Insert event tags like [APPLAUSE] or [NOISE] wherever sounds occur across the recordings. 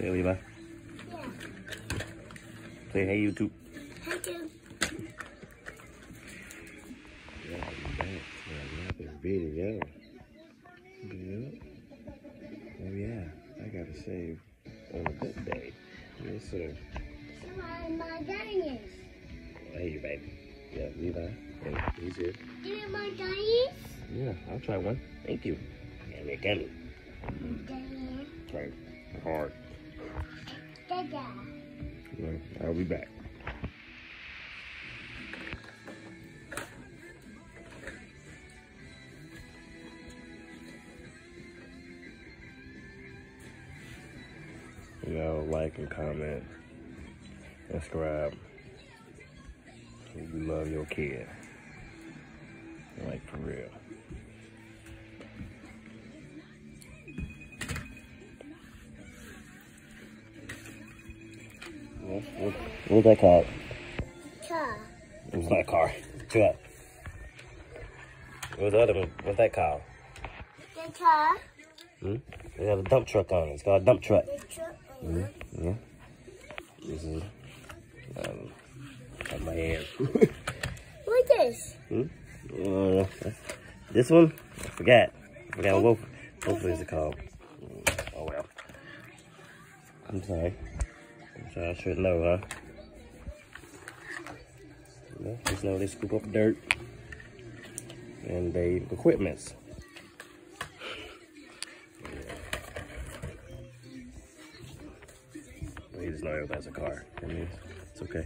Say Levi. Yeah. Say hey YouTube. Thank you. Yeah, I'm back for another video. Good. Oh yeah, I gotta save on a good day. Yes sir. My, my diamonds. Hey baby. Yeah, Levi. Hey, he's here. Give me my diamonds. Yeah, I'll try one. Thank you. Yummy, yummy. Diamond. Try hard. Well, I'll be back. You know, like and comment, subscribe. You love your kid. Like for real. What, what, what's that called? Car. It's not a car. Truck. What's the other one? What's that called? The car. Hmm? It got a dump truck on it. It's called a dump truck. The truck. hmm Yeah. This is um, on my hand. [LAUGHS] What's this? hmm? Uh, this one? I forgot. I forgot what both is it called. Oh well. I'm sorry. I'm sorry. I should know, huh? Yeah, just know they scoop up dirt and they equipments. He doesn't know that's a car. I mean, it's okay.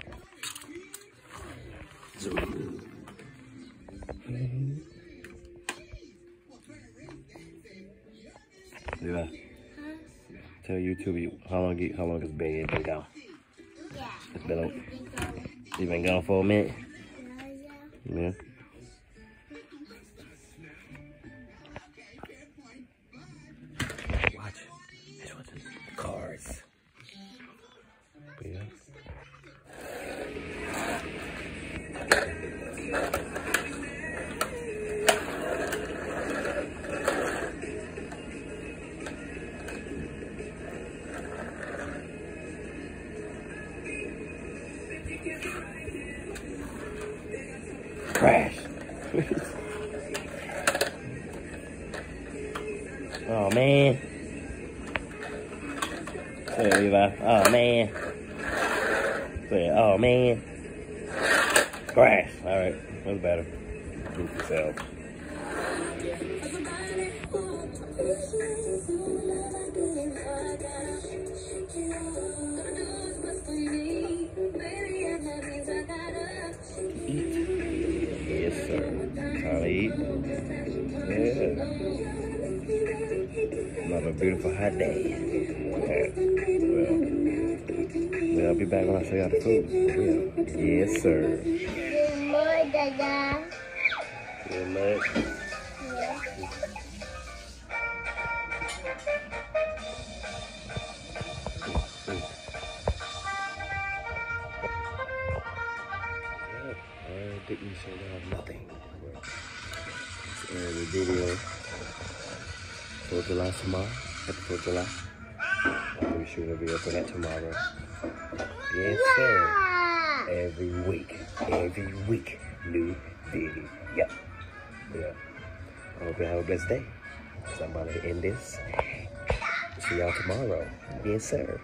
Yeah. Tell YouTube you how long you, how long it's been been gone. Yeah. It's been a, you been gone for a minute. Yeah. Crash. oh man. Say it, Levi. Oh man. Say. Oh man. Crash. All right. That's better. Goof yourself. Another beautiful hot day. Well, I'll be back when I show y'all the food. Yeah. Yes, sir. Good morning, Dada. Good night. Yeah. I didn't y'all nothing. Well, end the uh, video. 4th of July tomorrow. Happy 4th of July. I'll be shooting a video for that tomorrow. Yes, sir. Every week. Every week. New video. Yep. Yeah. I hope you have a blessed day. I'm about to end this. See y'all tomorrow. Yes, sir.